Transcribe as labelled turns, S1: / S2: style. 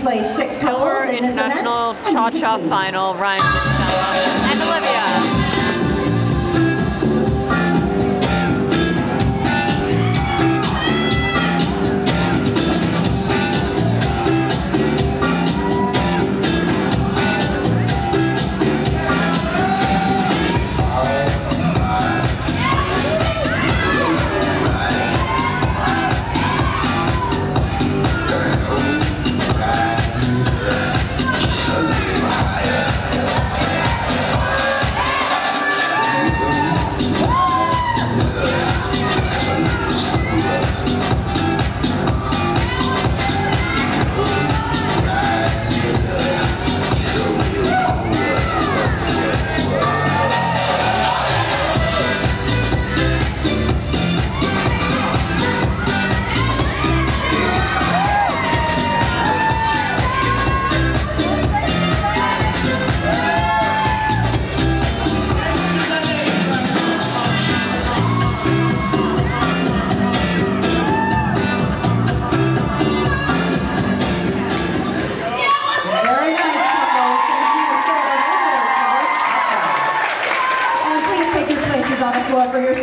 S1: placed six
S2: Silver
S1: in this.
S2: International Cha-Cha Final, Ryan and Olivia. on the floor for yourself.